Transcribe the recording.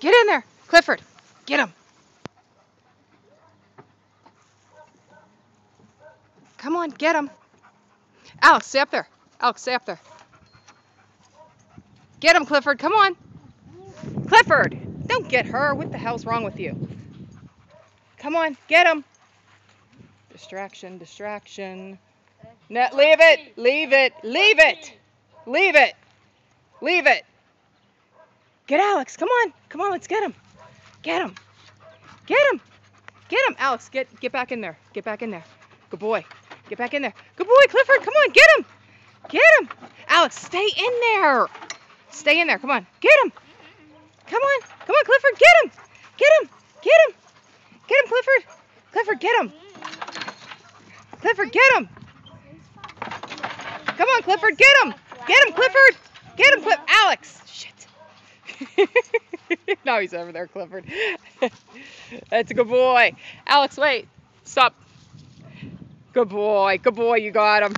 Get in there. Clifford, get him. Come on, get him. Alex, stay up there. Alex, stay up there. Get him, Clifford. Come on. Clifford, don't get her. What the hell's wrong with you? Come on, get him. Distraction, distraction. No, leave it, leave it, leave it, leave it, leave it. Get Alex, come on, come on, let's get him. Get him, get him, get him. Alex, get get back in there, get back in there. Good boy, get back in there. Good boy, Clifford, come on, get him, get him. Alex, stay in there. Stay in there, come on, get him. Come on, come on, Clifford, get him, get him, get him, get him, Clifford. Clifford, get him. Clifford, get him. Come on, Clifford, get him. Get him, Clifford. Get him, Cliff. Alex. Shit. now he's over there, Clifford. That's a good boy. Alex, wait. Stop. Good boy. Good boy. You got him.